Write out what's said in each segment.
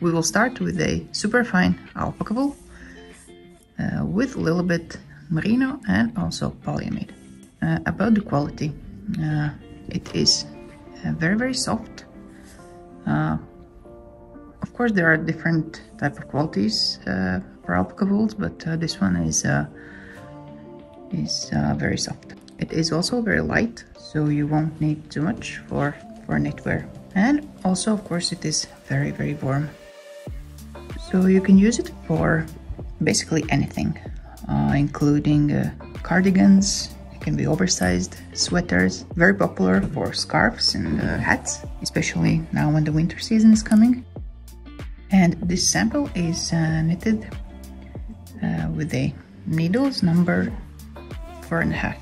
We will start with a superfine alpaca wool uh, with a little bit merino and also polyamide. Uh, about the quality, uh, it is uh, very very soft. Uh, of course, there are different type of qualities uh, for alpaca wools, but this one is is very soft. It is also very light, so you won't need too much for for knitwear. And also, of course, it is very very warm. So you can use it for basically anything, uh, including uh, cardigans, it can be oversized sweaters, very popular for scarves and uh, hats, especially now when the winter season is coming. And this sample is uh, knitted uh, with a needles number four and a half.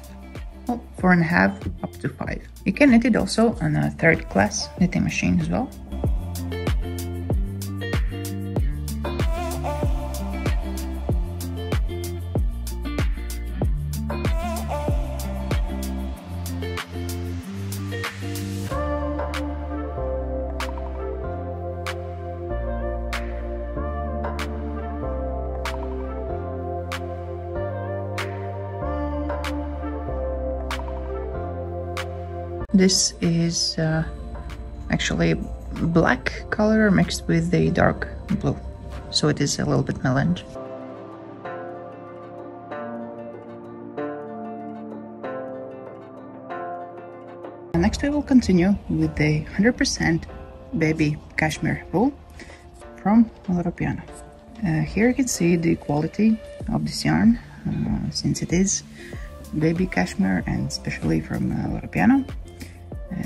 Well, four and a half up to five. You can knit it also on a third class knitting machine as well. This is uh, actually black color mixed with a dark blue, so it is a little bit melange. Next we will continue with the 100% baby cashmere wool from Loro Piana. Uh, here you can see the quality of this yarn uh, since it is baby cashmere and especially from uh, Loro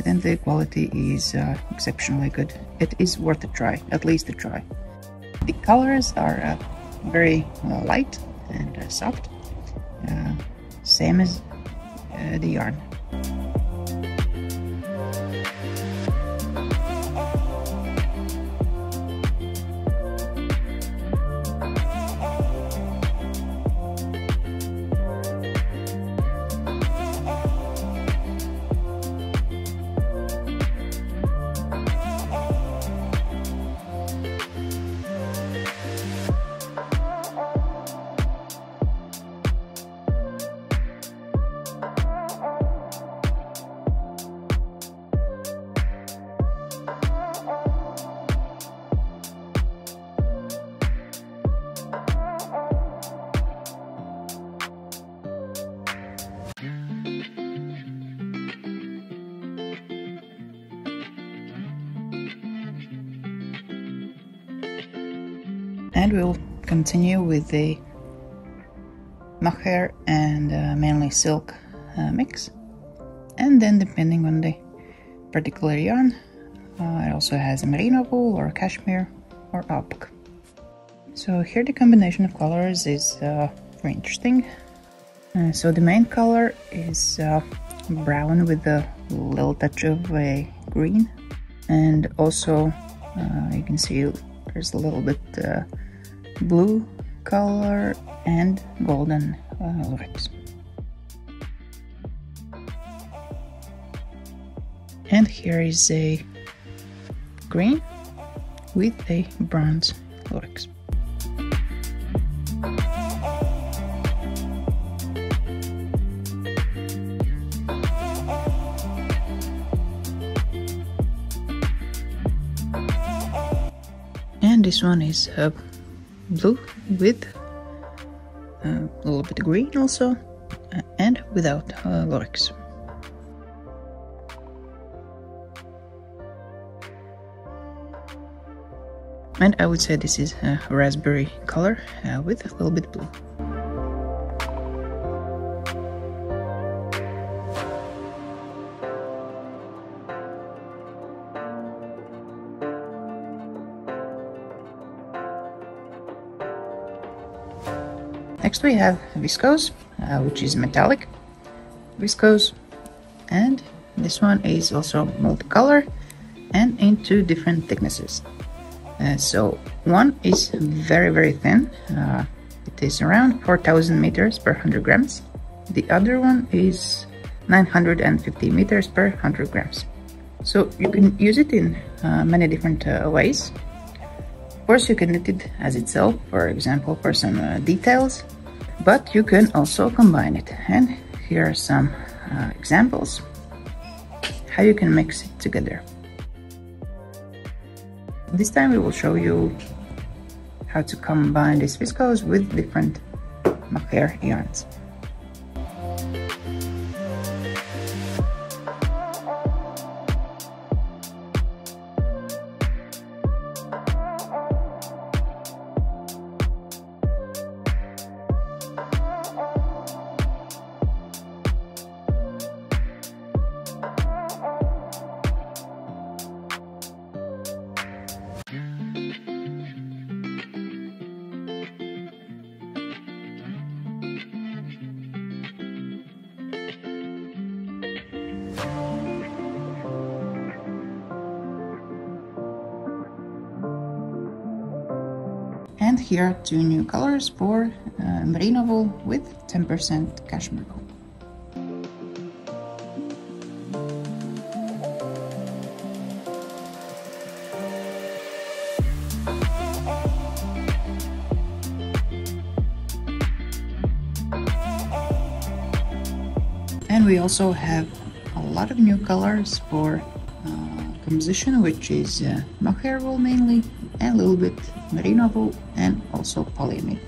Then the quality is uh, exceptionally good. It is worth a try, at least a try. The colors are uh, very uh, light and uh, soft, uh, same as the yarn. And we'll continue with the mohair and uh, mainly silk uh, mix. And then depending on the particular yarn uh, it also has a merino wool or cashmere or alpaca so here the combination of colors is uh, very interesting. Uh, so the main color is uh, brown with a little touch of a green. And also you can see there's a little bit blue color and golden uh, And here is a green with a bronze lurex. And this one is a blue with uh, a little bit green also uh, and without uh. And I would say this is a raspberry color uh, with a little bit blue. Next we have viscose, uh, which is metallic viscose, and this one is also multicolor and in two different thicknesses. Uh, so one is very very thin, uh, it is around 4000 meters per 100 grams. The other one is 950 meters per 100 grams. So you can use it in uh, many different uh, ways. Of course, you can knit it as itself, for example, for some uh, details, but you can also combine it. And here are some uh, examples how you can mix it together. This time we will show you how to combine this viscose with different mohair yarns. And here are two new colors for uh, merino wool with 10% cashmere wool. And we also have a lot of new colors for uh, composition, which is uh, mohair wool mainly, a little bit merino wool, and also polyamide.